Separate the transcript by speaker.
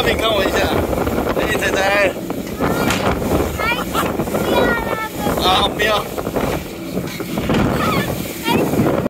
Speaker 1: 阿敏看我一下，哎，仔仔，啊，不要。